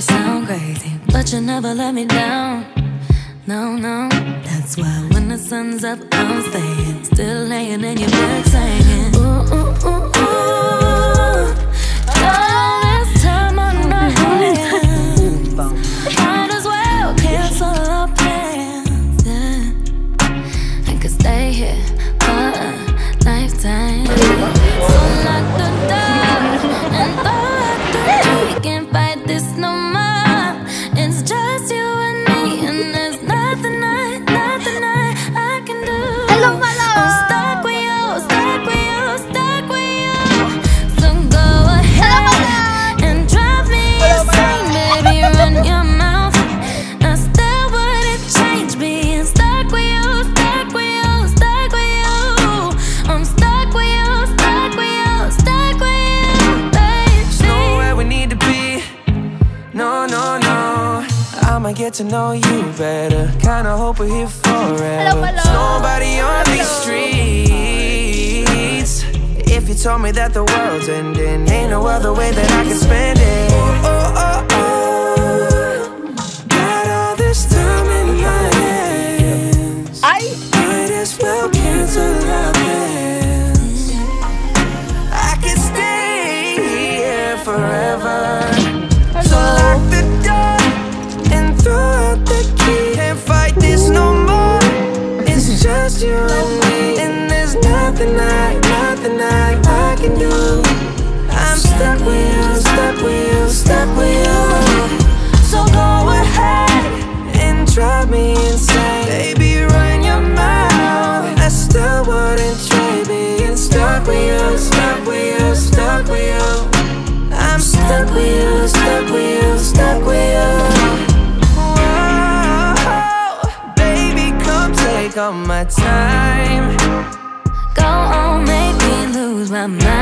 never sound crazy, but you never let me down. No, no, that's why when the sun's up, I'm staying, still laying in your bed, saying, ooh, ooh, ooh. I'ma get to know you better. Kinda hope we're here forever. Hello, hello. Nobody on these streets. If you told me that the world's ending, ain't no other way that I can spend it. Oh, oh, oh, oh. Got all this time in my hands. Ay! Might as well cancel our plans. I can stay here forever. You and me, and there's nothing I, nothing I, I can do. I'm stuck with you, stuck with you, stuck with you. So go ahead and drive me insane. Baby, all my time. Go on, make me lose my mind.